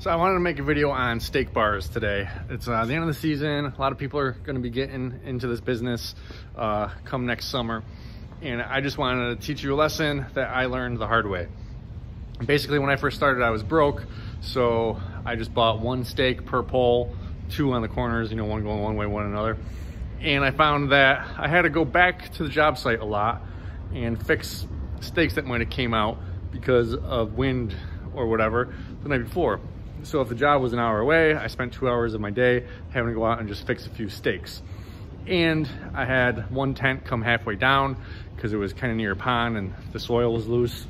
So I wanted to make a video on stake bars today. It's uh, the end of the season. A lot of people are going to be getting into this business uh, come next summer. And I just wanted to teach you a lesson that I learned the hard way. Basically, when I first started, I was broke. So I just bought one stake per pole, two on the corners, you know, one going one way, one another. And I found that I had to go back to the job site a lot and fix stakes that might have came out because of wind or whatever the night before. So if the job was an hour away, I spent two hours of my day having to go out and just fix a few stakes. And I had one tent come halfway down because it was kind of near a pond and the soil was loose.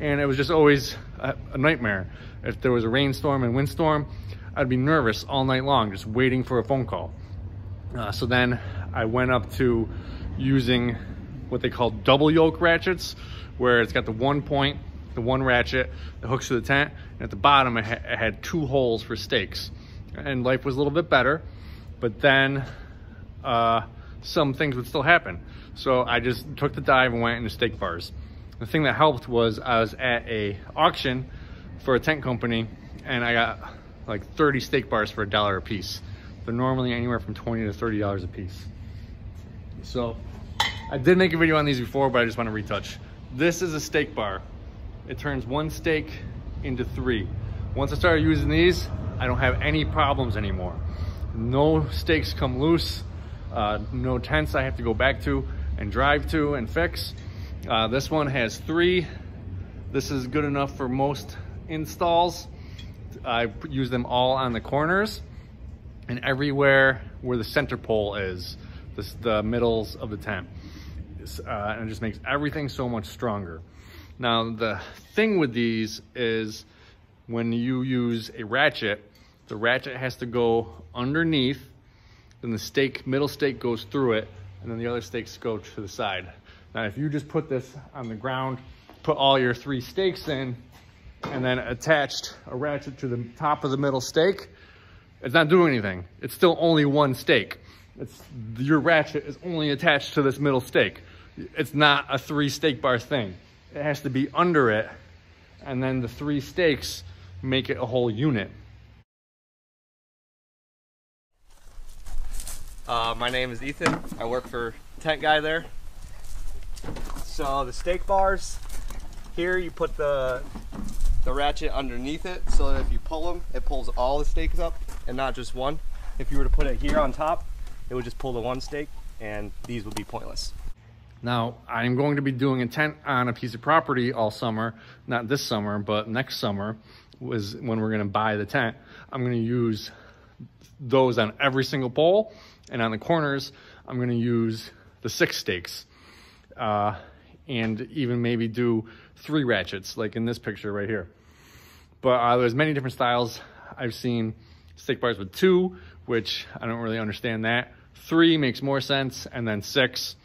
And it was just always a, nightmare. If there was a rainstorm and windstorm, I'd be nervous all night long, just waiting for a phone call. Uh, so then I went up to using what they call double yoke ratchets, where it's got the one point the one ratchet that hooks to the tent. And at the bottom, it, ha had two holes for stakes. And life was a little bit better, but then uh, some things would still happen. So I just took the dive and went into stake bars. The thing that helped was I was at a auction for a tent company and I got like 30 stake bars for a dollar a piece. They're normally anywhere from 20 to $30 a piece. So I did make a video on these before, but I just want to retouch. This is a stake bar it turns one stake into three. Once I started using these, I don't have any problems anymore. No stakes come loose, uh, no tents I have to go back to and drive to and fix. Uh, this one has three. This is good enough for most installs. I use them all on the corners and everywhere where the center pole is, this, the middles of the tent. Uh, and it just makes everything so much stronger. Now the thing with these is when you use a ratchet, the ratchet has to go underneath, then the stake, middle stake goes through it, and then the other stakes go to the side. Now if you just put this on the ground, put all your three stakes in, and then attached a ratchet to the top of the middle stake, it's not doing anything. It's still only one stake. It's Your ratchet is only attached to this middle stake. It's not a three stake bar thing it has to be under it. And then the three stakes make it a whole unit. Uh, my name is Ethan. I work for Tent Guy there. So the stake bars, here you put the the ratchet underneath it so that if you pull them, it pulls all the stakes up and not just one. If you were to put it here on top, it would just pull the one stake and these would be pointless. Now, I'm going to be doing a tent on a piece of property all summer, not this summer, but next summer was when we're gonna buy the tent. I'm gonna use those on every single pole, and on the corners, I'm gonna use the six stakes. Uh, and even maybe do three ratchets, like in this picture right here. But uh, there's many different styles. I've seen stake bars with two, which I don't really understand that. Three makes more sense, and then six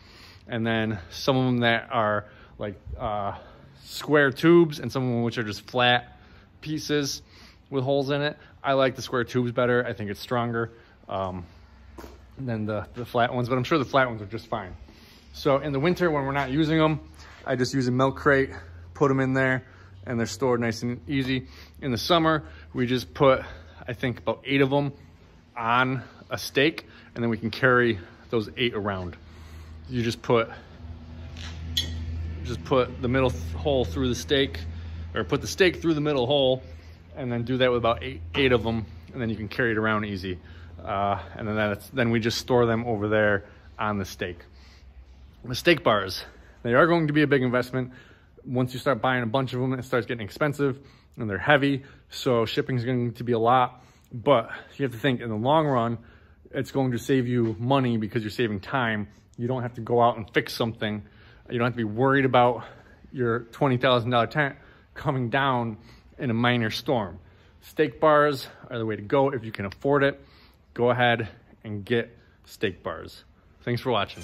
and then some of them that are like uh, square tubes and some of them which are just flat pieces with holes in it. I like the square tubes better. I think it's stronger um, than the, the flat ones, but I'm sure the flat ones are just fine. So in the winter when we're not using them, I just use a milk crate, put them in there, and they're stored nice and easy. In the summer, we just put, I think about eight of them on a stake, and then we can carry those eight around you just put just put the middle hole through the stake or put the stake through the middle hole and then do that with about eight, eight of them and then you can carry it around easy. Uh, and then that's then we just store them over there on the stake. The stake bars they are going to be a big investment. Once you start buying a bunch of them it starts getting expensive and they're heavy so shipping is going to be a lot. But you have to think in the long run it's going to save you money because you're saving time you don't have to go out and fix something. You don't have to be worried about your $20,000 tent coming down in a minor storm. Stake bars are the way to go if you can afford it. Go ahead and get stake bars. Thanks for watching.